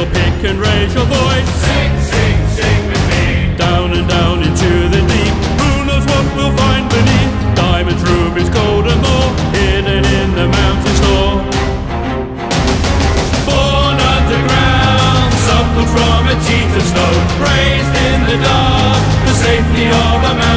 your pick and raise your voice. Sing, sing, sing with me. Down and down into the deep. Who knows what we'll find beneath? Diamonds, rubies, gold, and more. Hidden in the mountain store. Born underground, suckled from a teeth of snow. Raised in the dark, the safety of a mountain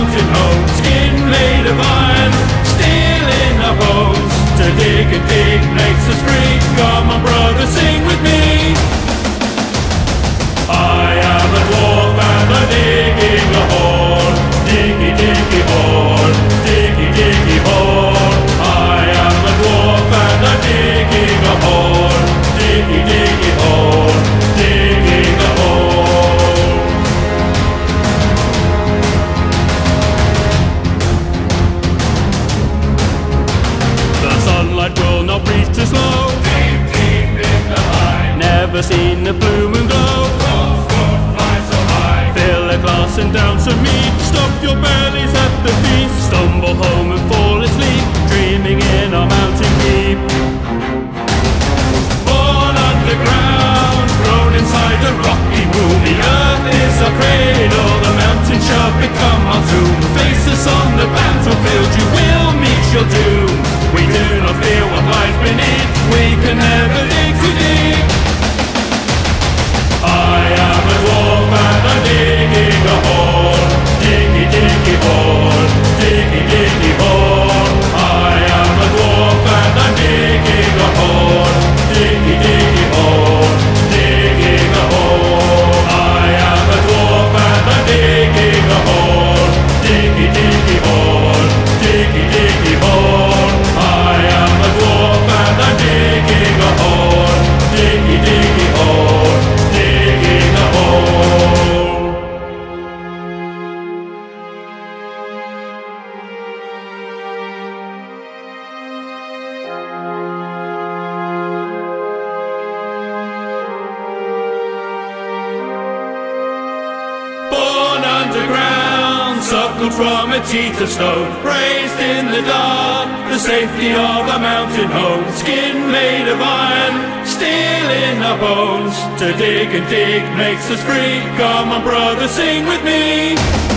Seen a blue moon glow. Dwarf, fly so high. Fill a glass and down some meat. Stop your bellies at the feast. Stumble home and fall asleep. Dreaming in our mountain keep. Born underground, grown inside a rocky womb. The earth is our cradle, the mountain shall become our tomb. Face us on the battlefield, you will meet your doom. We do not fear what lies beneath, we can never suckled from a teeth of stone, raised in the dark, the safety of a mountain home. Skin made of iron, steel in our bones. To dig and dig makes us free. Come on, brother, sing with me.